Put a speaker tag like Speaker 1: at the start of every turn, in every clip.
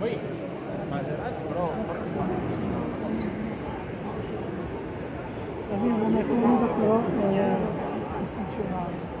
Speaker 1: Oi, Maserati, però... Davvero non è comodo però è funzionale.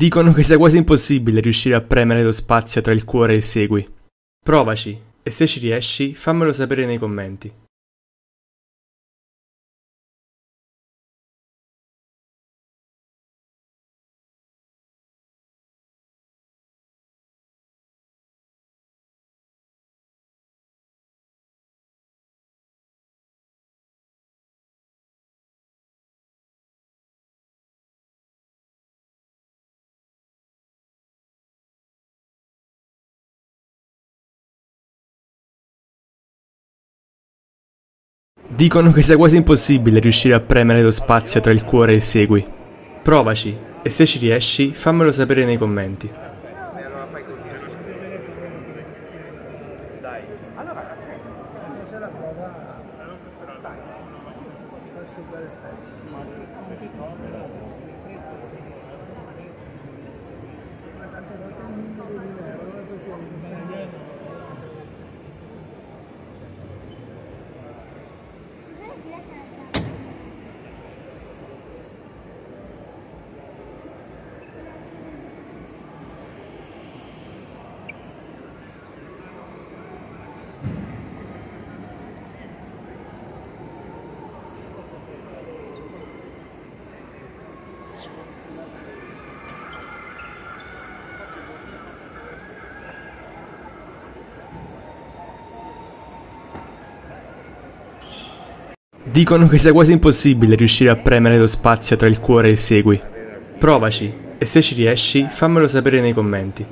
Speaker 2: Dicono che sia quasi impossibile riuscire a premere lo spazio tra il cuore e il segui. Provaci, e se ci riesci, fammelo sapere nei commenti. Dicono che sia quasi impossibile riuscire a premere lo spazio tra il cuore e il segui. Provaci, e se ci riesci, fammelo sapere nei commenti.
Speaker 1: Stasera prova
Speaker 2: Dicono che sia quasi impossibile riuscire a premere lo spazio tra il cuore e il segui. Provaci, e se ci riesci, fammelo sapere nei commenti.